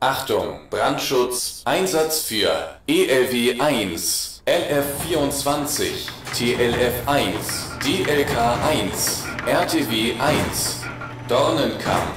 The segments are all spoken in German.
Achtung, Brandschutz, Einsatz für ELW 1, LF 24, TLF 1, DLK 1, RTW 1, Dornenkamp.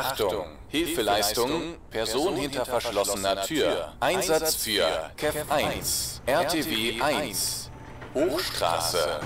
Achtung! Hilfeleistung, Person hinter verschlossener Tür. Einsatz für KEF 1, RTW 1, Hochstraße.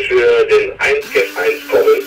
für den 1 Cash 1 kommen.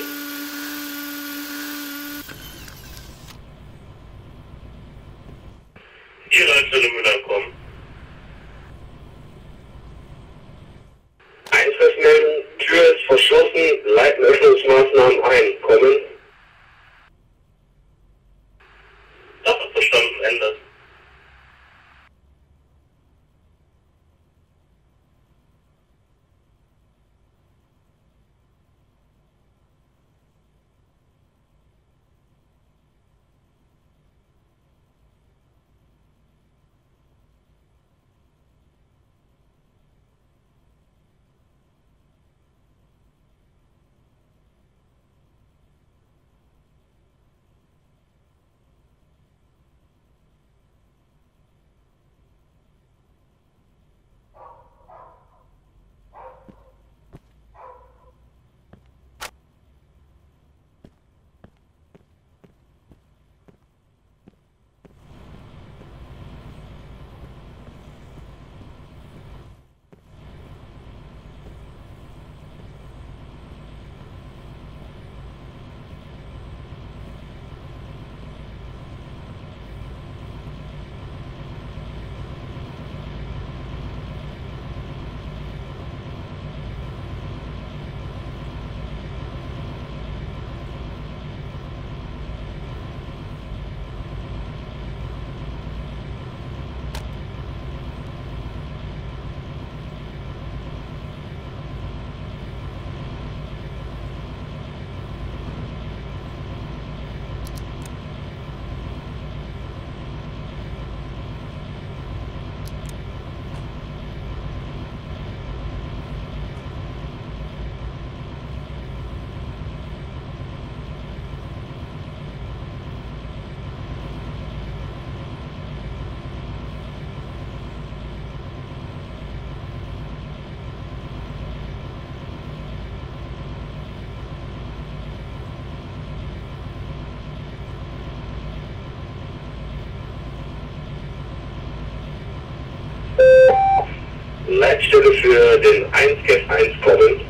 Leitstelle für den 1 Guest 1 kommen.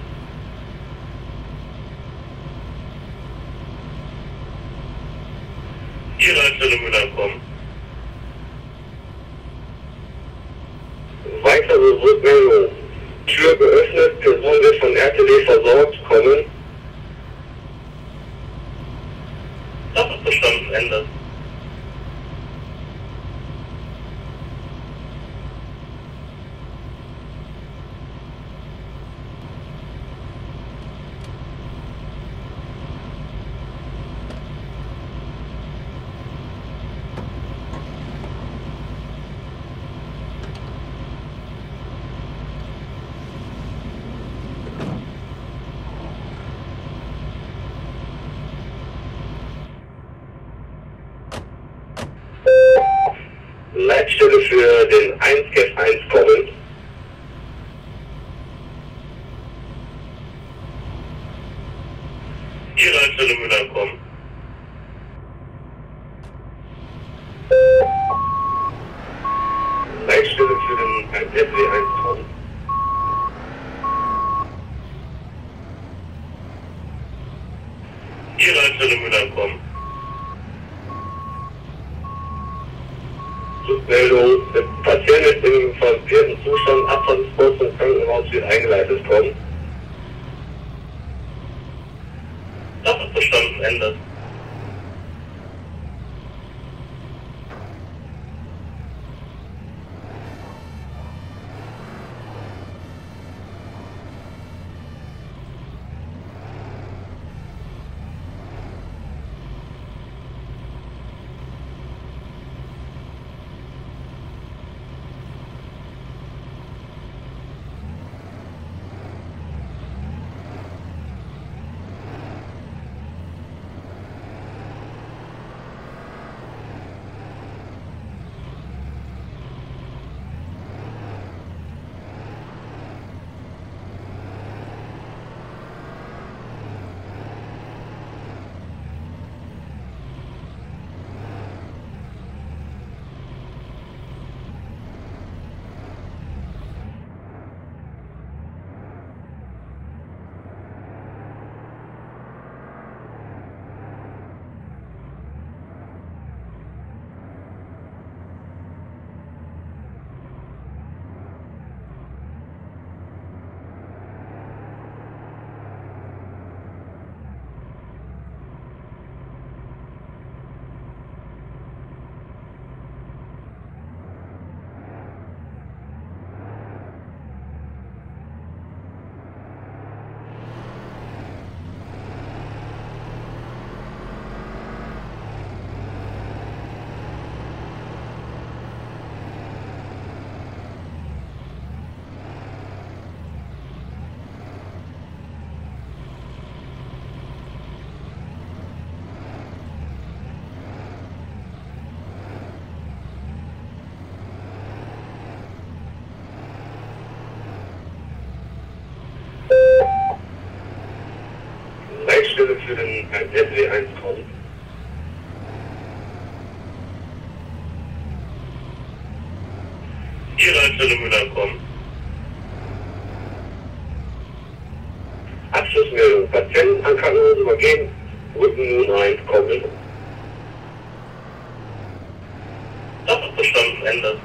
dass es endet. Für den SW1 kommen. Die Leitstelle Müller kommen. Abschlussmeldung. Patienten an Krankenhaus übergeben. Rücken nun 1 kommen. Das ist verstanden, Ende.